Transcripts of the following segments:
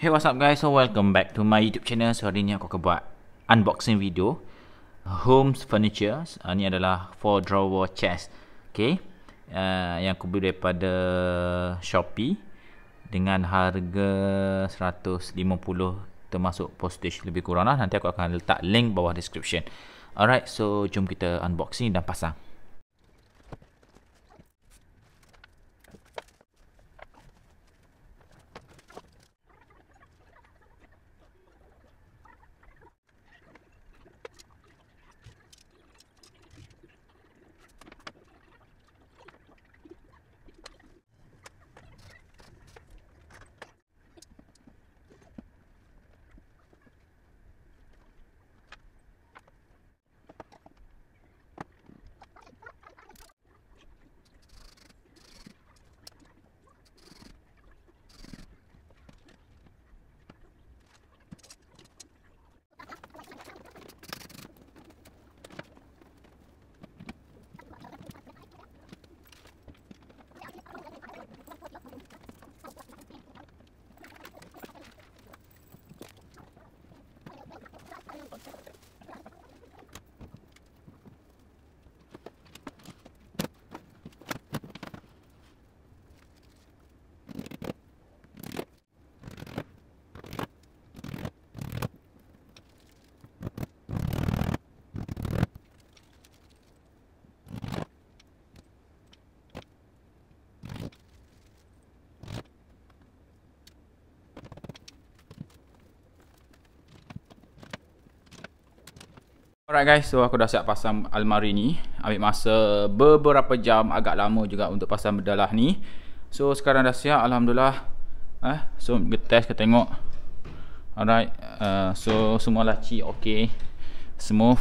Hey what's up guys, so welcome back to my YouTube channel. So hari ni aku akan buat unboxing video Homes Furniture. Uh, ni adalah 4 drawer chest. Okay. Uh, yang aku beli daripada Shopee dengan harga 150 termasuk postage lebih kurang lah. Nanti aku akan letak link bawah description. Alright, so jom kita unboxing dan pasang. Alright guys, so aku dah siap pasang almari ni. Ambil masa beberapa jam, agak lama juga untuk pasang bedalah ni. So sekarang dah siap, Alhamdulillah. Eh, So kita test, kita tengok. Alright, uh, so semua laci ok Smooth.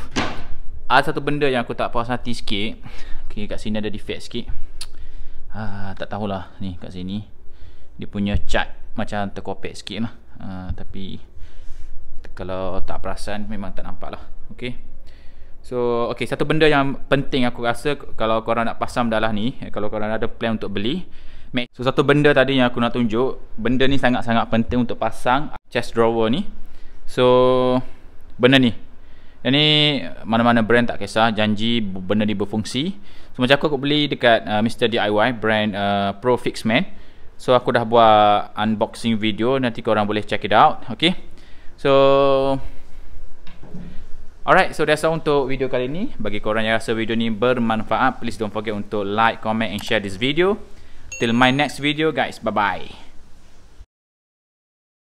Ada satu benda yang aku tak puas hati sikit. Okay, kat sini ada defect sikit. Uh, Tak tahulah ni kat sini. Dia punya cat macam terkopek sikit lah. Uh, Tapi kalau tak perasan memang tak nampak lah. Okay So okay satu benda yang penting aku rasa kalau korang nak pasang dalah ni eh, kalau korang ada plan untuk beli So satu benda tadi yang aku nak tunjuk benda ni sangat-sangat penting untuk pasang chest drawer ni. So benda ni. Yang ni mana-mana brand tak kisah janji benda ni berfungsi. So macam aku aku beli dekat uh, Mr DIY brand uh, Pro Fixman. So aku dah buat unboxing video nanti korang boleh check it out, okay? So Alright, so that's all untuk video kali ni. Bagi korang yang rasa video ni bermanfaat, please don't forget untuk like, comment and share this video. Till my next video guys, bye-bye.